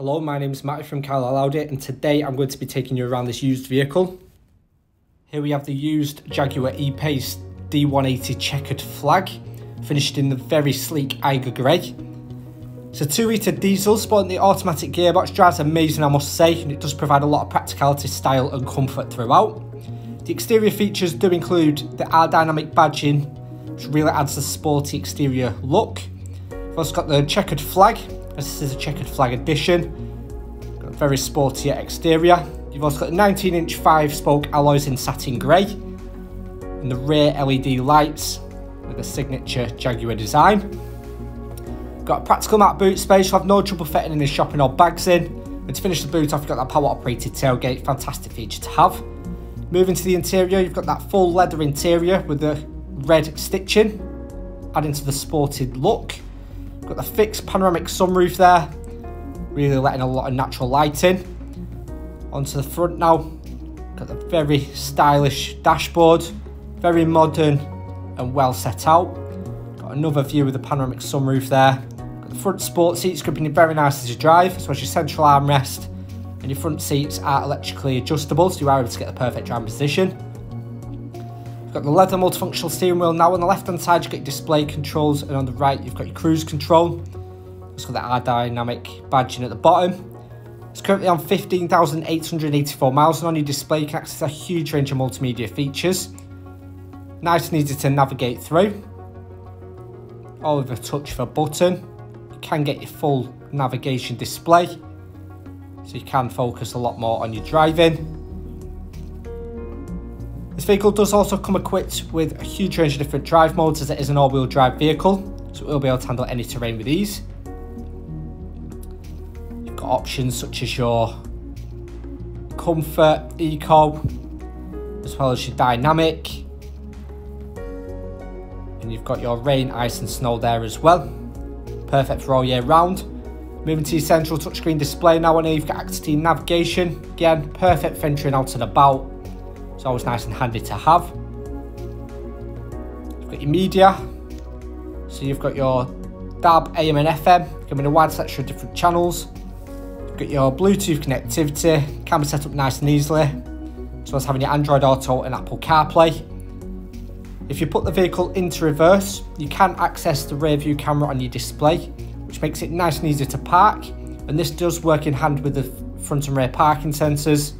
Hello, my name is Matty from Carlisle Audi and today I'm going to be taking you around this used vehicle. Here we have the used Jaguar E-Pace D180 checkered flag, finished in the very sleek Eiger grey. It's a 2 litre diesel sporting the automatic gearbox, drives amazing I must say, and it does provide a lot of practicality, style and comfort throughout. The exterior features do include the R-Dynamic badging, which really adds a sporty exterior look. We've also got the checkered flag, this is a checkered flag edition. Got a very sporty exterior. You've also got 19 inch 5 spoke alloys in satin grey. And the rear LED lights with a signature Jaguar design. Got a practical mat boot space, you'll have no trouble fitting any shopping or bags in. And to finish the boot off, you've got that power operated tailgate, fantastic feature to have. Moving to the interior, you've got that full leather interior with the red stitching, adding to the sported look. Got the fixed panoramic sunroof there, really letting a lot of natural light in. Onto the front now, got the very stylish dashboard, very modern and well set out. Got another view of the panoramic sunroof there. Got the front sport seats gripping you very nice as you drive, so as your central armrest and your front seats are electrically adjustable so you are able to get the perfect driving position. You've got the leather multifunctional steering wheel now on the left hand side you've got display controls and on the right you've got your cruise control. It's got the dynamic badging at the bottom. It's currently on 15,884 miles and on your display you can access a huge range of multimedia features. Nice and easy to navigate through. All with a touch of a button. You can get your full navigation display so you can focus a lot more on your driving. This vehicle does also come equipped with a huge range of different drive modes as it is an all-wheel drive vehicle, so it will be able to handle any terrain with ease. You've got options such as your comfort, eco, as well as your dynamic. And you've got your rain, ice and snow there as well. Perfect for all year round. Moving to your central touchscreen display now and you've got active navigation. Again, perfect for entering out and about it's always nice and handy to have. You've got your media. So you've got your DAB, AM and FM, coming a wide selection of different channels. You've got your Bluetooth connectivity, can be set up nice and easily, as well as having your Android Auto and Apple CarPlay. If you put the vehicle into reverse, you can access the rear view camera on your display, which makes it nice and easy to park. And this does work in hand with the front and rear parking sensors,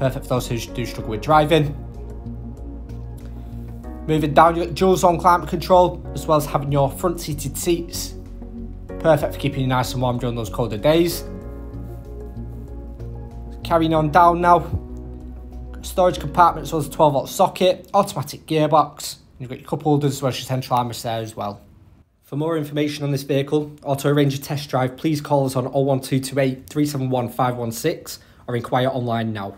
Perfect for those who do struggle with driving. Moving down, you've got dual zone climate control, as well as having your front seated seats. Perfect for keeping you nice and warm during those colder days. Carrying on down now, storage compartment as well as a 12 volt socket, automatic gearbox, you've got your cup holders as well as your central armrest there as well. For more information on this vehicle or to arrange a test drive, please call us on 01228 371 516 or inquire online now.